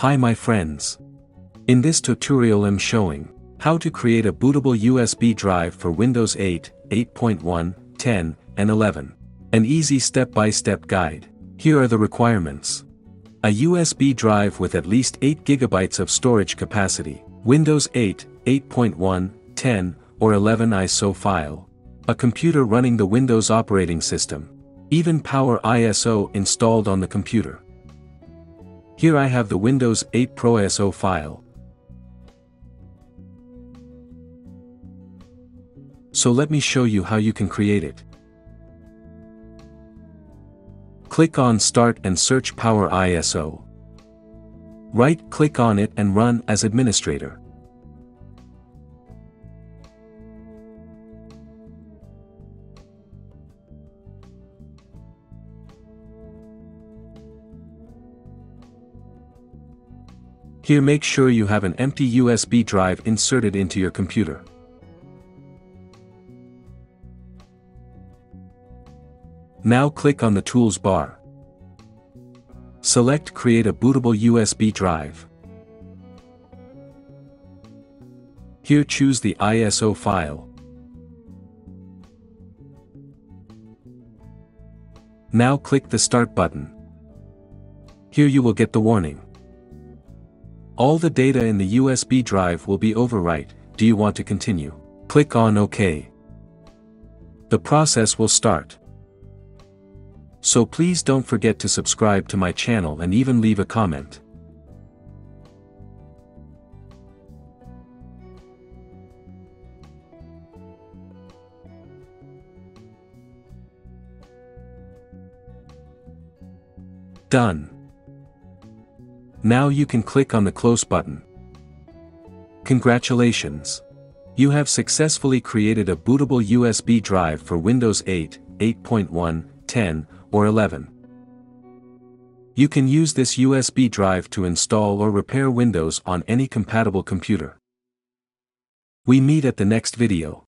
Hi my friends. In this tutorial I'm showing how to create a bootable USB drive for Windows 8, 8.1, 10, and 11. An easy step-by-step guide. Here are the requirements. A USB drive with at least 8 GB of storage capacity, Windows 8, 8.1, 10, or 11 ISO file. A computer running the Windows operating system. Even Power ISO installed on the computer. Here I have the Windows 8 Pro ISO file. So let me show you how you can create it. Click on Start and search Power ISO. Right-click on it and run as administrator. Here make sure you have an empty USB drive inserted into your computer. Now click on the Tools bar. Select Create a bootable USB drive. Here choose the ISO file. Now click the Start button. Here you will get the warning. All the data in the USB drive will be overwrite, do you want to continue? Click on OK. The process will start. So please don't forget to subscribe to my channel and even leave a comment. Done. Now you can click on the close button. Congratulations! You have successfully created a bootable USB drive for Windows 8, 8.1, 10, or 11. You can use this USB drive to install or repair Windows on any compatible computer. We meet at the next video.